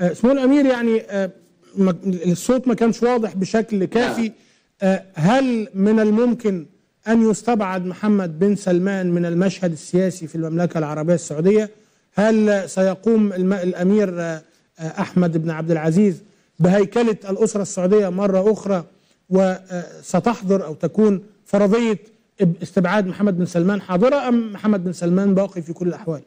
آه، سمو الأمير يعني آه، الصوت ما كانش واضح بشكل كافي آه، هل من الممكن أن يستبعد محمد بن سلمان من المشهد السياسي في المملكة العربية السعودية؟ هل سيقوم الأمير أحمد بن عبد العزيز بهيكلة الأسرة السعودية مرة أخرى وستحضر أو تكون فرضية استبعاد محمد بن سلمان حاضرة أم محمد بن سلمان باقي في كل الأحوال؟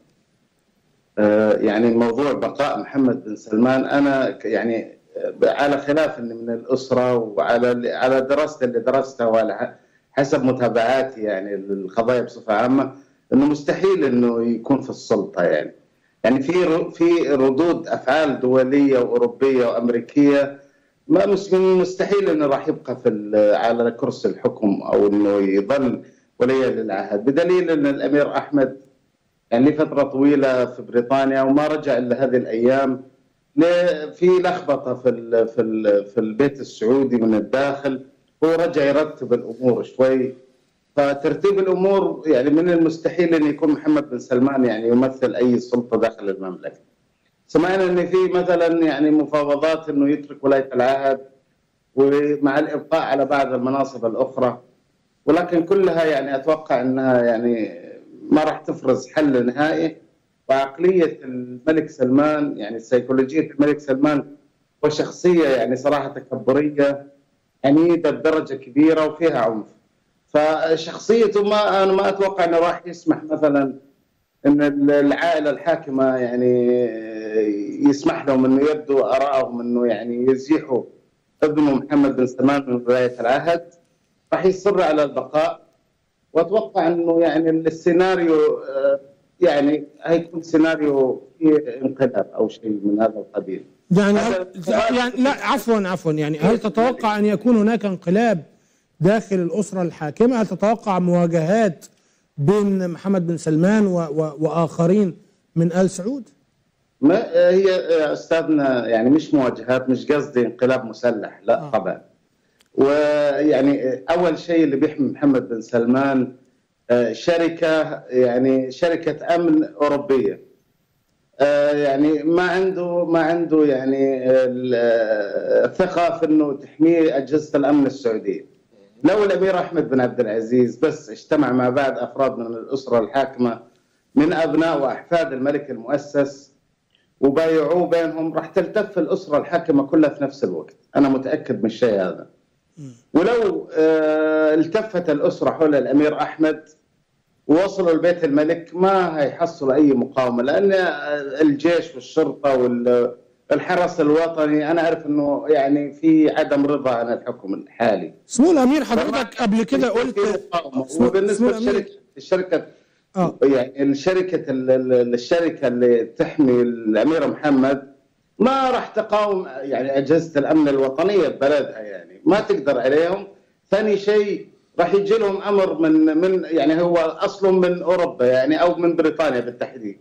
آه، يعني موضوع بقاء محمد بن سلمان أنا يعني آه، على خلاف إني من الأسرة وعلى على دراستي اللي درستها وعلى حسب متابعاتي يعني للقضايا بصفة عامة إنه مستحيل إنه يكون في السلطة يعني. يعني في في ردود أفعال دولية وأوروبية وأمريكية ما المستحيل إنه راح يبقى في على كرسي الحكم أو إنه يظل وليا للعهد بدليل إن الأمير أحمد يعني لفتره طويلة في بريطانيا وما رجع إلا هذه الأيام. ل- في لخبطة في ال في ال في البيت السعودي من الداخل. هو رجع يرتب الأمور شوي. فترتيب الأمور يعني من المستحيل إن يكون محمد بن سلمان يعني يمثل أي سلطة داخل المملكة. سمعنا إن في مثلا يعني مفاوضات إنه يترك ولاية العهد ومع الإبقاء على بعض المناصب الأخرى. ولكن كلها يعني أتوقع إنها يعني ما راح تفرز حل نهائي. وعقلية الملك سلمان يعني سيكولوجيه الملك سلمان هو شخصيه يعني صراحة تكبرية عنيده بدرجة كبيرة وفيها عنف. فشخصيته ما أنا ما أتوقع إنه راح يسمح مثلا إن العائلة الحاكمة يعني يسمح لهم إنه يبدوا ارائهم إنه يعني يزيحوا ابنه محمد بن سلمان من ولايه العهد. راح يصر على البقاء. وأتوقع إنه يعني السيناريو آه، يعني هيكون سيناريو فيه انقلاب أو شيء من هذا القبيل يعني, يعني لا عفوا عفوا يعني هل تتوقع أن يكون هناك انقلاب داخل الأسرة الحاكمة؟ هل تتوقع مواجهات بين محمد بن سلمان و و وآخرين من آل سعود؟ ما هي يا أستاذنا يعني مش مواجهات مش قصدي انقلاب مسلح لا آه. طبعا ويعني أول شيء اللي بيحمي محمد بن سلمان آه، شركة يعني شركة أمن أوروبية. آه، يعني ما عنده ما عنده يعني ال- آه، الثقه في إنه تحميه أجهزة الأمن السعودية. لو الأمير أحمد بن عبد العزيز بس اجتمع مع بعض أفراد من الأسرة الحاكمة من أبناء وأحفاد الملك المؤسس وبايعوه بينهم راح تلتف الأسرة الحاكمة كلها في نفس الوقت. أنا متأكد من الشيء هذا. ولو آه، التفت الأسرة حول الأمير أحمد ووصلوا لبيت الملك ما هيحصلوا أي مقاومة لأن آه، الجيش والشرطة والحرس الوطني أنا أعرف إنه يعني في عدم رضا عن الحكم الحالي. سمو الأمير حضرتك قبل كده قلت الأمير. لشركه الشركة آه. يعني الشركة ال- ال- الشركة اللي تحمي الأمير محمد ما راح تقاوم يعني أجهزة الأمن الوطنية ببلدها يعني. ما تقدر عليهم. ثاني شيء راح يجي لهم أمر من من يعني هو اصله من أوروبا يعني أو من بريطانيا بالتحديد.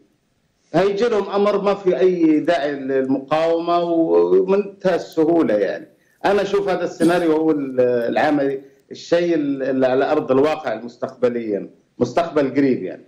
هيجي لهم أمر ما في أي داعي للمقاومة ومنتهى السهوله يعني. أنا أشوف هذا السيناريو هو العملي الشيء اللي على أرض الواقع مستقبليا مستقبل قريب يعني.